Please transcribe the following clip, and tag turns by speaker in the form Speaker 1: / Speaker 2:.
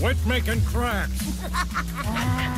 Speaker 1: Quit making cracks.